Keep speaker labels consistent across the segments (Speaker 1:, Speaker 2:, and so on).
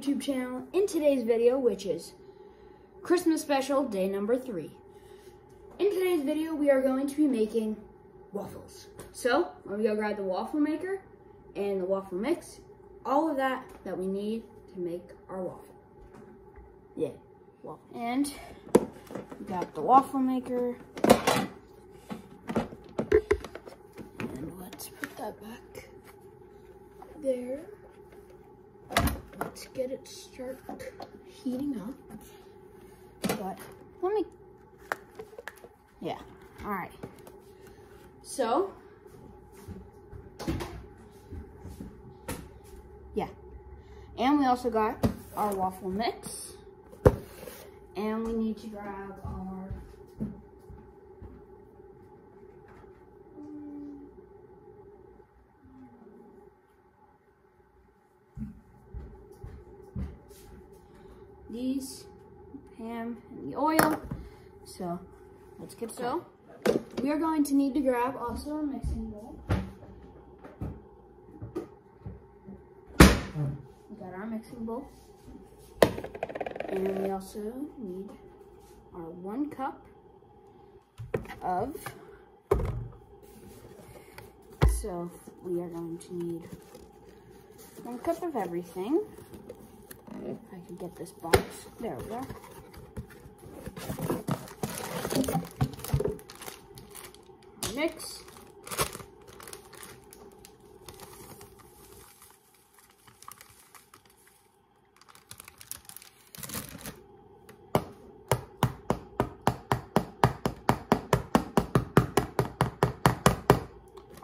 Speaker 1: YouTube channel in today's video, which is Christmas special day number three. In today's video, we are going to be making waffles. So, I'm gonna go grab the waffle maker and the waffle mix, all of that that we need to make our waffle. Yeah, waffle. And we got the waffle maker. And let's put that back there. Let's get it start heating up. But let me, yeah, all right. So, yeah. And we also got our waffle mix. And we need to grab these ham and the oil. So let's get started. So we are going to need to grab also a mixing bowl. We got our mixing bowl. And we also need our one cup of, so we are going to need one cup of everything. I can get this box. There we go. Mix.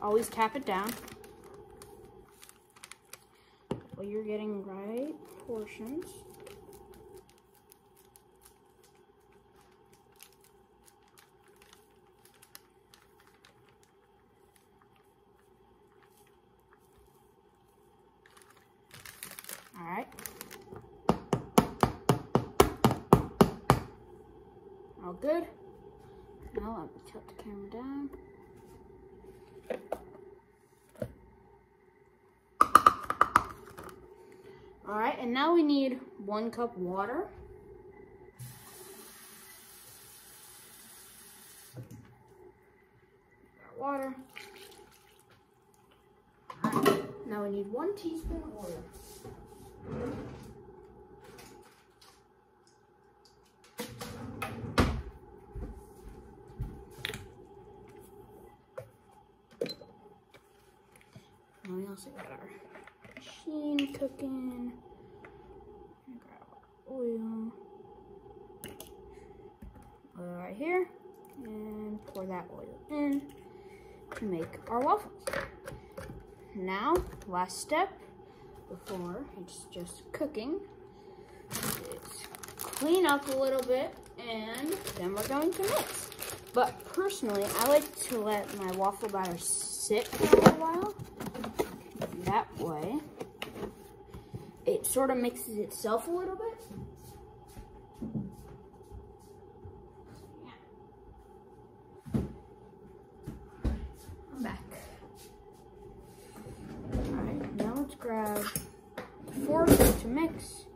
Speaker 1: Always tap it down. Well, you're getting right portions. All right. All good. Now let me tilt the camera down. All right, and now we need one cup water. Water. Right, now we need one teaspoon of oil. We also got our machine cooking. Oil. Oil right here. And pour that oil in to make our waffles. Now, last step before it's just cooking clean up a little bit and then we're going to mix. But personally, I like to let my waffle batter sit for a while that way, it sort of mixes itself a little bit. I'm back. Alright, now let's grab the fork to mix.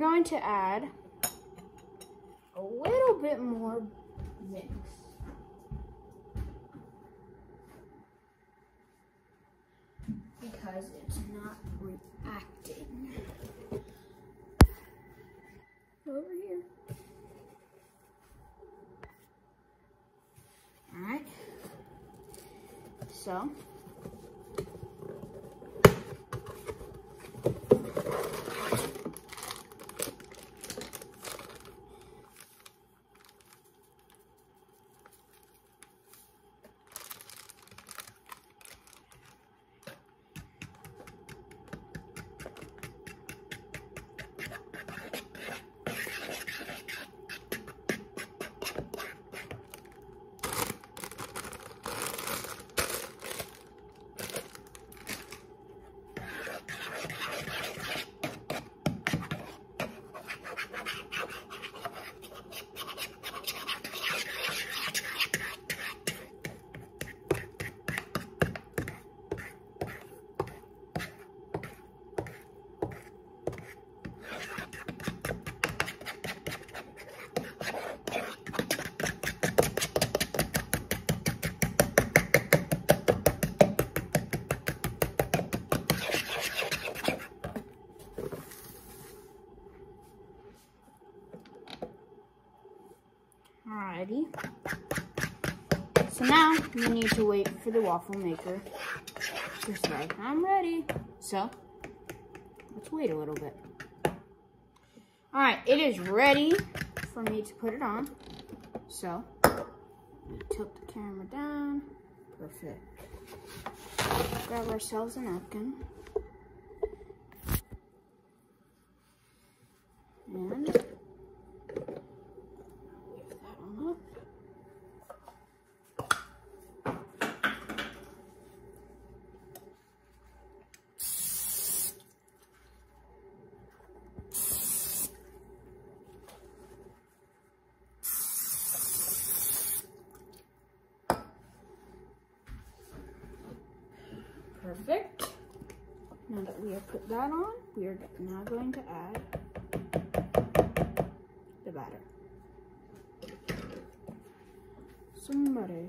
Speaker 1: Going to add a little bit more mix. Because it's not reacting. Over here. Alright. So, we need to wait for the waffle maker I'm ready. So, let's wait a little bit. All right, it is ready for me to put it on. So, tilt the camera down. Perfect. Grab ourselves a napkin. And lift that one up. Perfect. Now that we have put that on, we are now going to add the batter. Some butter.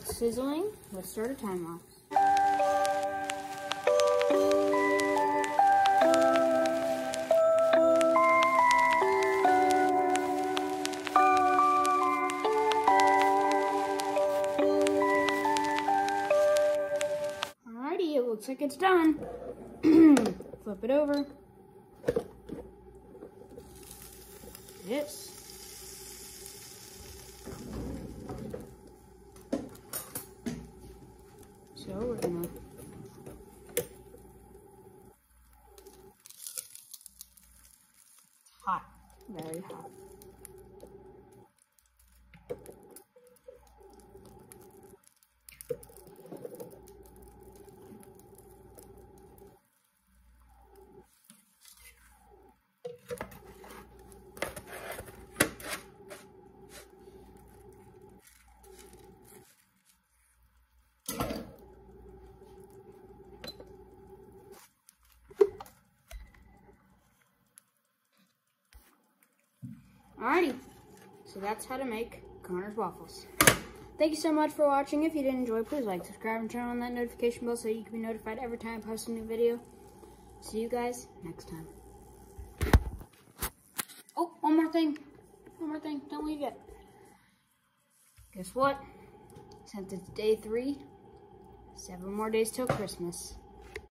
Speaker 1: It's sizzling. Let's start a timer. Alrighty, it looks like it's done. Flip it over. This. So we're gonna hot, very hot. Alrighty, so that's how to make Connor's waffles. Thank you so much for watching. If you did enjoy, please like, subscribe, and turn on that notification bell so you can be notified every time I post a new video. See you guys next time. Oh, one more thing. One more thing. Don't leave yet. Guess what? Since it's day three, seven more days till Christmas.